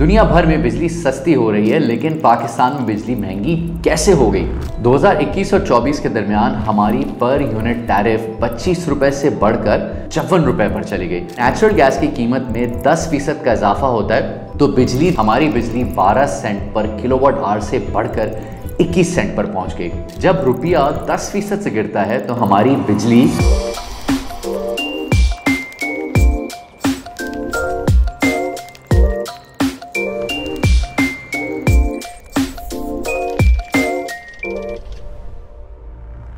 دنیا بھر میں بجلی سستی ہو رہی ہے، لیکن پاکستان میں بجلی مہنگی کیسے ہو گئی؟ دو ہزار اکیس اور چوبیس کے درمیان ہماری پر یونٹ ٹیرف پچیس روپے سے بڑھ کر چون روپے پر چلی گئی۔ نیچرل گیس کی قیمت میں دس فیصد کا اضافہ ہوتا ہے، تو بجلی ہماری بجلی بارہ سینٹ پر کلو واٹ آر سے بڑھ کر اکیس سینٹ پر پہنچ گئی۔ جب روپیہ دس فیصد سے گرتا ہے، تو ہماری بجلی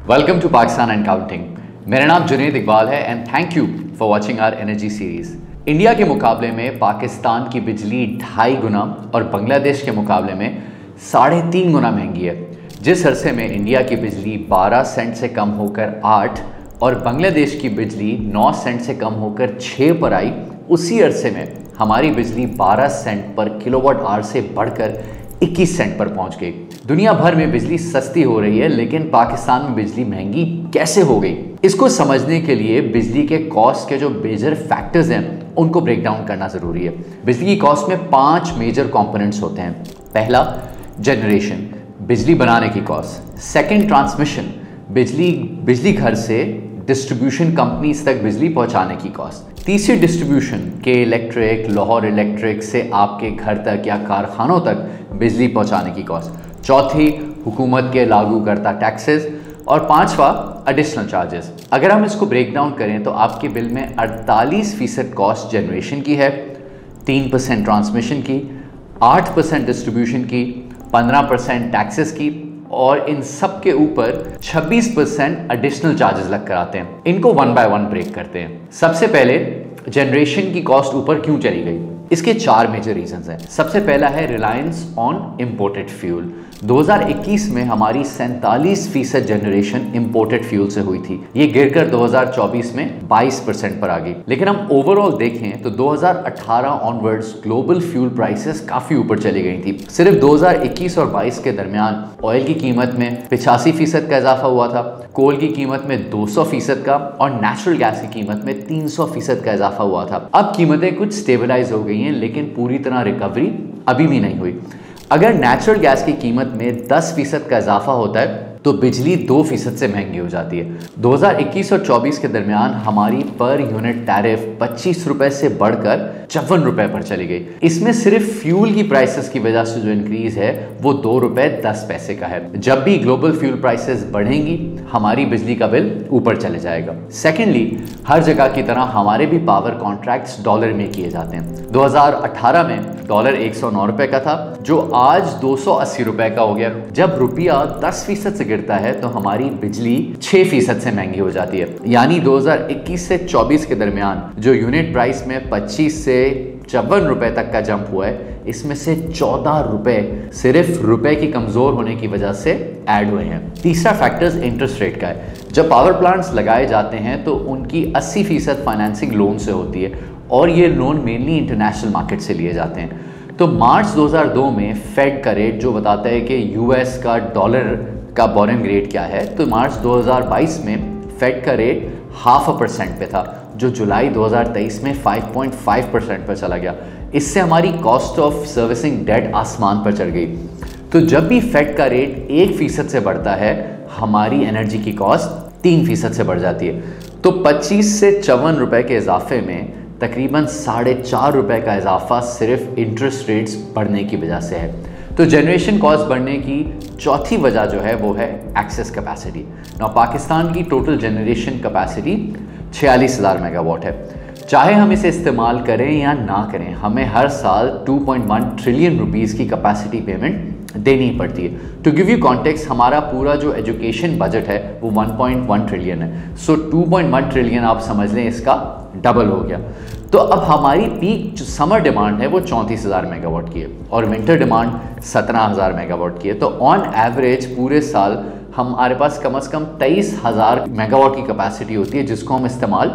welcome to Pakistan and counting میرا نام جنید اقبال ہے and thank you for watching our energy series India کے مقابلے میں پاکستان کی بجلی ڈھائی گنا اور بنگلہ دیش کے مقابلے میں ساڑھے تین گنا مہنگی ہے۔ جس عرصے میں انڈیا کی بجلی بارہ سینٹ سے کم ہو کر آٹھ اور بنگلہ دیش کی بجلی نو سینٹ سے کم ہو کر چھ پر آئی، اسی عرصے میں ہماری بجلی بارہ سینٹ پر کلو واٹ آر سے بڑھ کر اکیس سینٹ پر پہنچ گئی۔ دنیا بھر میں بجلی سستی ہو رہی ہے، لیکن پاکستان میں بجلی مہنگی کیسے ہو گئی؟ اس کو سمجھنے کے لیے بجلی کے کاسٹ کے جو میجر فیکٹرز ہیں، ان کو بریک ڈاؤن کرنا ضروری ہے۔ بجلی کی کاسٹ میں پانچ میجر کمپوننٹس ہوتے ہیں۔ پہلا جنریشن بجلی بنانے کی کاسٹ سیکنڈ ٹرانسمیشن بجلی بجلی گھر سے ڈسٹریبیوشن کمپنیز تک بجلی پہنچانے کی کاسٹ تیسری ڈسٹریبیوشن کے الیکٹرک لاہور الیکٹرک سے آپ کے گھر تک یا کارخانوں تک بجلی پہنچانے کی کاسٹ چوتھی حکومت کے لاگو کرتا ٹیکسز اور پانچواں اڈیشنل چارجز اگر ہم اس کو بریک ڈاؤن کریں تو آپ کے بل میں اڑتالیس فیصد کاسٹ جنریشن کی ہے، تین پرسینٹ ٹرانسمیشن کی، آٹھ پرسینٹ ڈسٹریبیوشن کی، پندرہ پرسینٹ ٹیکسز کی اور ان سب کے اوپر چھبیس پرسینٹ اڈیشنل چارجز لگ کر آتے ہیں۔ ان کو ون بائی ون بریک کرتے ہیں۔ سب سے پہلے جنریشن کی کاسٹ اوپر کیوں چلی گئی؟ اس کے چار میجر ریزنز ہیں۔ سب سے پہلا ہے ریلائنس آن امپورٹڈ فیول دو ہزار اکیس میں ہماری سینتالیس فیصد جنریشن امپورٹڈ فیول سے ہوئی تھی۔ یہ گر کر دو ہزار چوبیس میں بائیس پرسنٹ پر آ گئی لیکن ہم اوور آل دیکھیں تو دو ہزار اٹھارہ onwards global fuel prices کافی اوپر چلی گئی تھی۔ صرف دو ہزار اکیس اور بائیس کے درمیان آئل کی قیمت میں پچاسی فیصد کا اضافہ ہوا تھا کول کی قیمت میں دو سو فیصد کا اور نیچرل گیس کی قیمت میں تین سو فیصد کا اضافہ ہوا تھا۔ اب قیمتیں کچھ سٹیبلائز ہو گئی۔ ہیں، لیکن پوری طرح ریکوری ابھی بھی نہیں ہوئی۔ اگر نیچرل گیس کی قیمت میں دس فیصد کا اضافہ ہوتا ہے تو بجلی دو فیصد سے مہنگی ہو جاتی ہے۔ دو ہزار اکیس اور چوبیس کے درمیان ہماری پر یونٹ ٹیرف پچیس روپے سے بڑھ کر چون روپے پر چلی گئی۔ اس میں صرف فیول کی پرائسز کی وجہ سے جو انکریز ہے، وہ دو روپے دس پیسے کا ہے۔ جب بھی گلوبل فیول پرائسز بڑھیں گی، ہماری بجلی کا بل اوپر چلے جائے گا۔ سیکنڈلی ہر جگہ کی طرح ہمارے بھی پاور کانٹریکٹس ڈالر میں کیے جاتے ہیں۔ دو ہزار اٹھارہ میں ڈالر ایک سو نو روپے کا تھا، جو آج دو سو اسی روپے کا ہو گیا۔ جب روپیہ دس فیصد سے گرتا ہے تو ہماری بجلی چھ فیصد سے مہنگی ہو جاتی ہے۔ یعنی دو ہزار اکیس سے چوبیس کے درمیان جو یونٹ پرائس میں پچیس سے چون روپے تک کا جمپ ہوا ہے، اس میں سے چودہ روپے صرف روپے کی کمزور ہونے کی وجہ سے ایڈ ہوئے ہیں۔ تیسرا فیکٹرز انٹرسٹ ریٹ کا ہے۔ جب پاور پلانٹس لگائے جاتے ہیں تو ان کی اسی فیصد فائنینسنگ لون سے ہوتی ہے اور یہ لون مینلی انٹرنیشنل مارکیٹ سے لیے جاتے ہیں۔ تو مارچ دو ہزار دو میں فیڈ کا ریٹ جو بتاتا ہے کہ یو ایس کا ڈالر کا بورنگ ریٹ کیا ہے، تو مارچ دو ہزار بائیس میں فیڈ کا ریٹ ہاف اے پرسینٹ پہ تھا، جو جولائی دو ہزار تیئیس میں فائیو پوائنٹ فائیو پرسینٹ پر چلا گیا۔ اس سے ہماری کاسٹ آف سروسنگ ڈیٹ آسمان پر چڑھ گئی۔ تو جب بھی فیڈ کا ریٹ ایک فیصد سے بڑھتا ہے، ہماری انرجی کی کاسٹ تین فیصد سے بڑھ جاتی ہے۔ تو پچیس سے چون روپے کے اضافے میں تقریباً ساڑھے چار روپے کا اضافہ صرف انٹرسٹ ریٹس بڑھنے کی وجہ سے ہے۔ تو جنریشن کاسٹ بڑھنے کی چوتھی وجہ جو ہے وہ ہے ایکسیس کیپیسٹی نا پاکستان کی ٹوٹل جنریشن کیپیسٹی چھیالیس ہزار میگا واٹ ہے. چاہے ہم اسے استعمال کریں یا نہ کریں، ہمیں ہر سال two point one trillion rupees کی کیپیسٹی پیمنٹ دینی پڑتی ہے۔ ٹو گیو یو کانٹیکس ہمارا پورا جو ایجوکیشن بجٹ ہے، وہ ون پوائنٹ ون ٹریلین ہے۔ So two point one trillion آپ سمجھ لیں، اس کا ڈبل ہو گیا۔ تو اب ہماری پیک جو سمر ڈیمانڈ ہے، وہ چونتیس ہزار میگا واٹ کی ہے۔ اور ونٹر ڈیمانڈ سترہ ہزار میگا واٹ کی ہے۔ تو آن ایوریج پورے سال ہمارے پاس کم از کم تیئیس ہزار میگا واٹ کی کیپیسٹی ہوتی ہے، جس کو ہم استعمال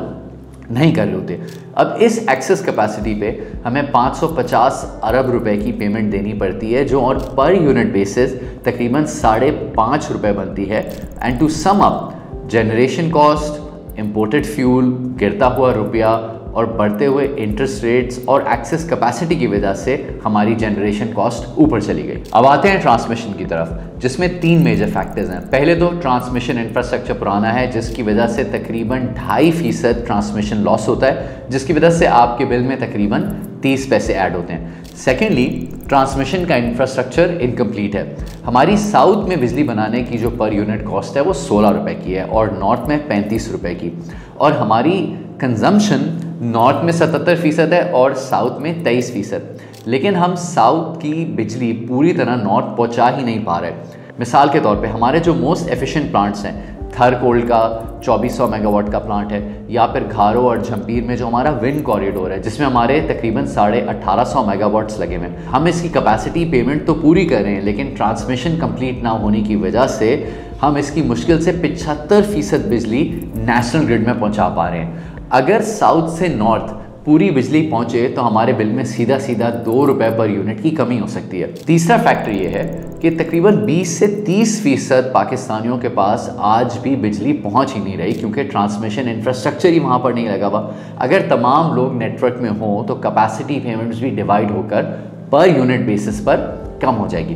نہیں کر رہے ہوتے اب اس ایکسس کیپیسٹی پہ ہمیں پانچ سو پچاس ارب روپے کی پیمنٹ دینی پڑتی ہے، جو اور پر یونٹ بیسس تقریباً ساڑھے پانچ روپے بنتی ہے۔ And to sum up generation cost imported fuel گرتا ہوا روپیہ اور بڑھتے ہوئے انٹرسٹ ریٹس اور ایکسس کیپیسٹی کی وجہ سے ہماری جنریشن کاسٹ اوپر چلی گئی۔ اب آتے ہیں ٹرانسمیشن کی طرف، جس میں تین میجر فیکٹرز ہیں۔ پہلے تو ٹرانسمیشن انفراسٹرکچر پرانا ہے، جس کی وجہ سے تقریباً ڈھائی فیصد ٹرانسمیشن لاس ہوتا ہے، جس کی وجہ سے آپ کے بل میں تقریباً تیس پیسے ایڈ ہوتے ہیں۔ سیکنڈلی ٹرانسمیشن کا انفراسٹرکچر انکمپلیٹ ہے۔ ہماری ساؤتھ میں بجلی بنانے کی جو پر یونٹ کاسٹ ہے، وہ سولہ روپے کی ہے اور نارتھ میں پینتیس روپے کی۔ اور ہماری کنزمپشن نارتھ میں ستتر فیصد ہے اور ساؤتھ میں تیئیس فیصد۔ لیکن ہم ساؤتھ کی بجلی پوری طرح نارتھ پہنچا ہی نہیں پا رہے۔ مثال کے طور پہ ہمارے جو موسٹ ایفیشینٹ پلانٹس ہیں، تھر کولڈ کا چوبیس سو میگا واٹ کا پلانٹ ہے، یا پھر گھارو اور جھمپیر میں جو ہمارا ونڈ کوریڈور ہے، جس میں ہمارے تقریباً ساڑھے اٹھارہ سو میگا واٹس لگے ہوئے ہیں۔ ہم اس کی کیپیسٹی پیمنٹ تو پوری کر رہے ہیں، لیکن ٹرانسمیشن کمپلیٹ نہ ہونے کی وجہ سے ہم اس کی مشکل سے پچہتر فیصد بجلی نیشنل گرڈ میں پہنچا پا رہے ہیں۔ اگر ساؤتھ سے نارتھ پوری بجلی پہنچے تو ہمارے بل میں سیدھا سیدھا دو روپے پر یونٹ کی کمی ہو سکتی ہے۔ تیسرا فیکٹر یہ ہے کہ تقریباً بیس سے تیس فیصد پاکستانیوں کے پاس آج بھی بجلی پہنچ ہی نہیں رہی کیونکہ ٹرانسمیشن انفراسٹرکچر ہی وہاں پر نہیں لگا ہوا۔ اگر تمام لوگ نیٹ ورک میں ہوں تو کیپیسٹی پیمنٹس بھی ڈیوائڈ ہو کر پر یونٹ بیسس پر کم ہو جائے گی۔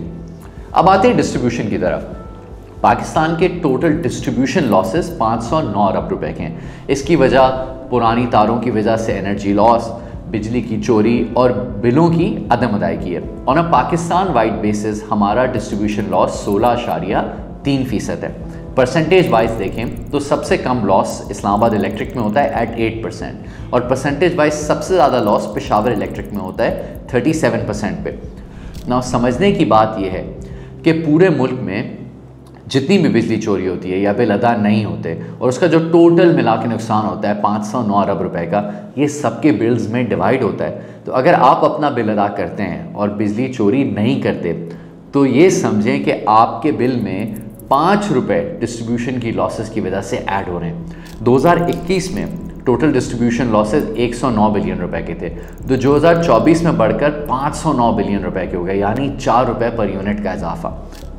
اب آتے ہیں ڈسٹریبیوشن کی طرف۔ پاکستان کے ٹوٹل ڈسٹریبیوشن لاسز پانچ سو نو ارب روپے کے ہیں۔ اس کی وجہ پرانی تاروں کی وجہ سے انرجی لاس بجلی کی چوری اور بلوں کی عدم ادائیگی ہے۔ On a Pakistan wide basis ہمارا ڈسٹریبیوشن لاس سولہ اشاریہ تین فیصد ہے۔ پرسنٹیج وائز دیکھیں تو سب سے کم لاس اسلام آباد الیکٹرک میں ہوتا ہے ایٹ ایٹ پرسینٹ اور پرسنٹیج وائز سب سے زیادہ لاس پشاور الیکٹرک میں ہوتا ہے تھرٹی سیون پرسینٹ پہ۔ نا سمجھنے کی بات یہ ہے کہ پورے ملک میں جتنی بھی بجلی چوری ہوتی ہے یا بل ادا نہیں ہوتے اور اس کا جو ٹوٹل ملا کے نقصان ہوتا ہے پانچ سو نو ارب روپے کا، یہ سب کے بلز میں ڈیوائڈ ہوتا ہے۔ تو اگر آپ اپنا بل ادا کرتے ہیں اور بجلی چوری نہیں کرتے، تو یہ سمجھیں کہ آپ کے بل میں پانچ روپے ڈسٹریبیوشن کی لاسز کی وجہ سے ایڈ ہو رہے ہیں۔ دو ہزار اکیس میں ٹوٹل ڈسٹریبیوشن لاسز ایک سو نو بلین روپے کے تھے۔ تو دو ہزار چوبیس میں بڑھ کر پانچ سو نو بلین روپے کے ہو گئے یعنی چار روپے پر یونٹ کا اضافہ۔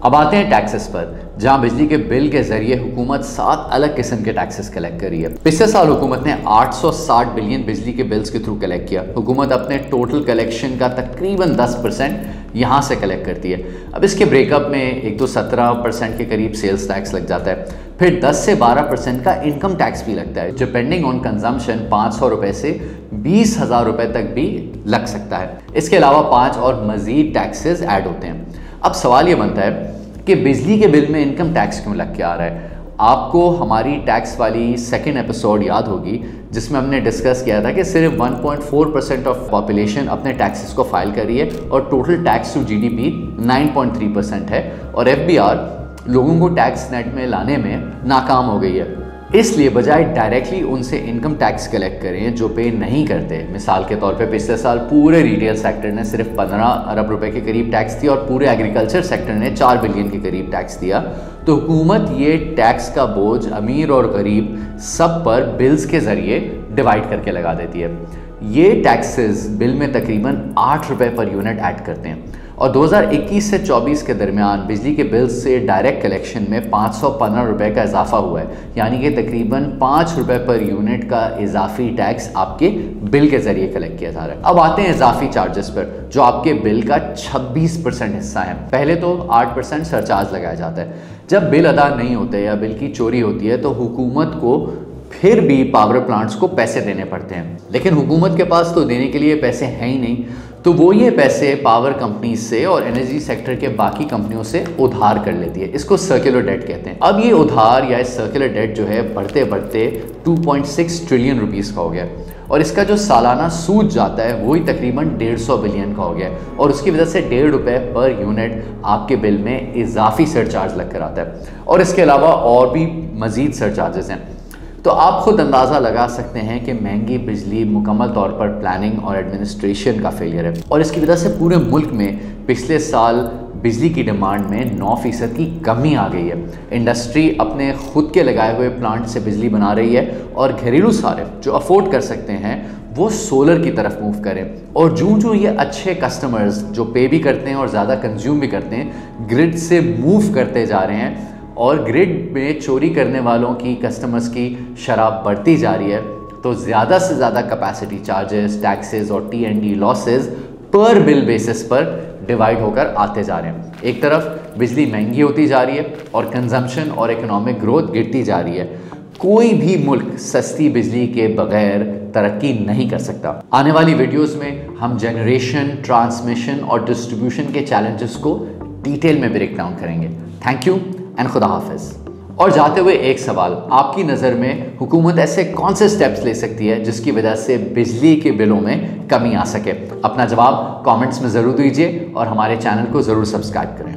اب آتے ہیں ٹیکسز پر، جہاں بجلی کے بل کے ذریعے حکومت سات الگ قسم کے ٹیکسز کلیکٹ کر رہی ہے۔ پچھلے سال حکومت نے آٹھ سو ساٹھ بلین بجلی کے بلز کے تھرو کلیکٹ کیا۔ حکومت اپنے ٹوٹل کلیکشن کا تقریباً دس پرسینٹ یہاں سے کلیکٹ کرتی ہے۔ اب اس کے بریک اپ میں ایک تو سترہ پرسینٹ کے قریب سیلز ٹیکس لگ جاتا ہے۔ پھر دس سے بارہ پرسینٹ کا انکم ٹیکس بھی لگتا ہے ڈپینڈنگ آن کنزمپشن پانچ سو روپے سے بیس ہزار روپے تک بھی لگ سکتا ہے۔ اس کے علاوہ پانچ اور مزید ٹیکسز ایڈ ہوتے ہیں۔ اب سوال یہ بنتا ہے کہ بجلی کے بل میں انکم ٹیکس کیوں لگ کے آ رہا ہے؟ آپ کو ہماری ٹیکس والی سیکنڈ ایپیسوڈ یاد ہوگی، جس میں ہم نے ڈسکس کیا تھا کہ صرف one point four percent of population اپنے ٹیکسز کو فائل کر رہی ہے اور total tax to G D P nine point three percent ہے اور ایف بی آر لوگوں کو ٹیکس نیٹ میں لانے میں ناکام ہو گئی ہے۔ اس لیے بجائے ڈائریکٹلی ان سے انکم ٹیکس کلیکٹ کریں جو پے نہیں کرتے۔ مثال کے طور پہ پچھلے سال پورے ریٹیل سیکٹر نے صرف پندرہ ارب روپے کے قریب ٹیکس دیا اور پورے ایگریکلچر سیکٹر نے چار بلین کے قریب ٹیکس دیا۔ تو حکومت یہ ٹیکس کا بوجھ امیر اور غریب سب پر بلز کے ذریعے ڈیوائڈ کر کے لگا دیتی ہے۔ یہ ٹیکسز بل میں تقریباً آٹھ روپے پر یونٹ ایڈ کرتے ہیں۔ اور دو ہزار اکیس سے چوبیس کے درمیان بجلی کے بل سے ڈائریکٹ کلیکشن میں پانچ سو پندرہ روپے کا اضافہ ہوا ہے۔ یعنی کہ تقریباً پانچ روپے پر یونٹ کا اضافی ٹیکس آپ کے بل کے ذریعے کلیکٹ کیا جا رہا ہے۔ اب آتے ہیں اضافی چارجز پر، جو آپ کے بل کا چھبیس پرسنٹ حصہ ہے۔ پہلے تو آٹھ پرسنٹ سرچارج لگایا جاتا ہے۔ جب بل ادا نہیں ہوتے یا بل کی چوری ہوتی ہے تو حکومت کو پھر بھی پاور پلانٹس کو پیسے دینے پڑتے ہیں۔ لیکن حکومت کے پاس تو دینے کے لیے پیسے ہیں ہی نہیں۔ تو وہ یہ پیسے پاور کمپنیز سے اور انرجی سیکٹر کے باقی کمپنیوں سے ادھار کر لیتی ہے۔ اس کو سرکولر ڈیٹ کہتے ہیں۔ اب یہ ادھار یا سرکولر ڈیٹ جو ہے بڑھتے بڑھتے 2.6 ٹریلین روپیز کا ہو گیا۔ اور اس کا جو سالانہ سود جاتا ہے وہی تقریباً ڈیڑھ سو بلین کا ہو گیا۔ اور اس کی وجہ سے ڈیڑھ روپے پر یونٹ آپ کے بل میں اضافی سر چارج لگ کر آتا ہے۔ اور اس کے علاوہ اور بھی مزید سر چارجز ہیں۔ تو آپ خود اندازہ لگا سکتے ہیں کہ مہنگی بجلی مکمل طور پر پلاننگ اور ایڈمنسٹریشن کا فیلئر ہے۔ اور اس کی وجہ سے پورے ملک میں پچھلے سال بجلی کی ڈیمانڈ میں نو فیصد کی کمی آ گئی ہے۔ انڈسٹری اپنے خود کے لگائے ہوئے پلانٹ سے بجلی بنا رہی ہے اور گھریلو صارف جو افورڈ کر سکتے ہیں وہ سولر کی طرف موو کریں۔ اور جو جو یہ اچھے کسٹمرز جو پے بھی کرتے ہیں اور زیادہ کنزیوم بھی کرتے ہیں گرڈ سے موو کرتے جا رہے ہیں۔ اور گرڈ میں چوری کرنے والوں کی کسٹمرز کی شراب بڑھتی جا رہی ہے، تو زیادہ سے زیادہ کیپیسٹی چارجز ٹیکسز اور ٹی این ڈی لاسز پر بل بیسس پر ڈیوائڈ ہو کر آتے جا رہے ہیں۔ ایک طرف بجلی مہنگی ہوتی جا رہی ہے اور کنزمپشن اور اکنامک گروتھ گرتی جا رہی ہے۔ کوئی بھی ملک سستی بجلی کے بغیر ترقی نہیں کر سکتا۔ آنے والی ویڈیوز میں ہم جنریشن ٹرانسمیشن اور ڈسٹریبیوشن کے چیلنجز کو ڈیٹیل میں بریک ڈاؤن کریں گے۔ تھینک یو اینڈ خدا حافظ اور جاتے ہوئے ایک سوال، آپ کی نظر میں حکومت ایسے کون سے سٹیپس لے سکتی ہے جس کی وجہ سے بجلی کے بلوں میں کمی آ سکے؟ اپنا جواب کامنٹس میں ضرور دیجیے اور ہمارے چینل کو ضرور سبسکرائب کریں۔